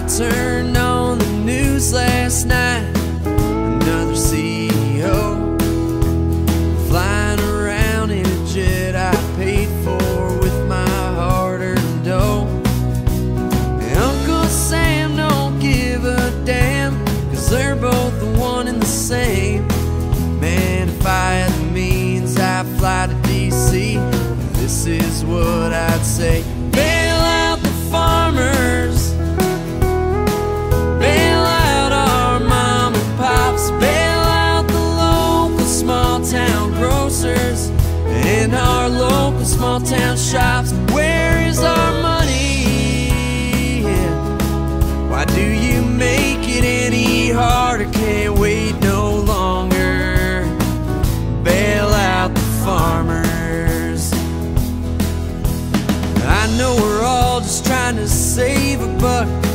turned on the news last night. Another CEO flying around in a jet I paid for with my hard-earned dough. And Uncle Sam don't give a damn, cause they're both the one and the same. Man, if I had the means, I'd fly to DC. This is what I'd say. Bail small town shops. Where is our money? Why do you make it any harder? Can't wait no longer. Bail out the farmers. I know we're all just trying to save a buck.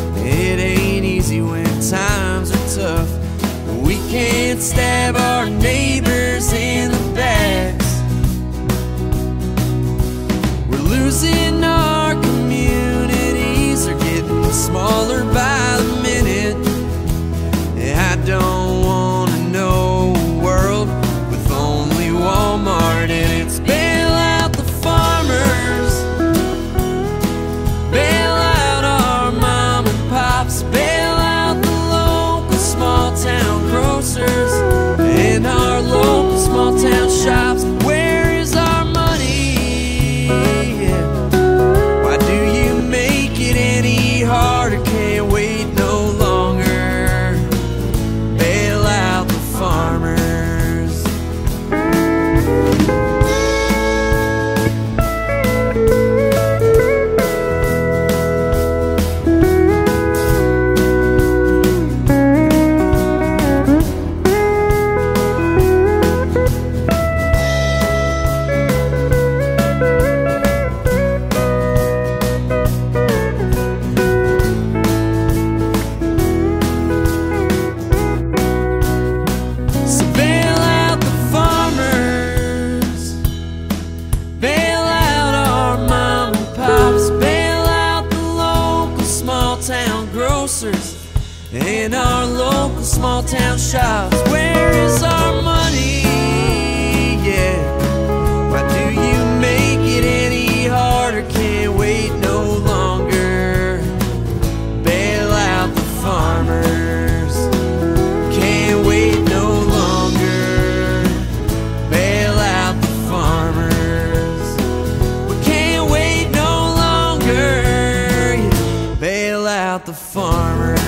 Grocers and our local small town shops. Where is our money? Yeah. Why do you make it any harder? Can't wait no longer. Bail out the farmers. Can't wait no longer. Bail out the farmers. We can't wait no longer. Yeah. Bail out the farmers.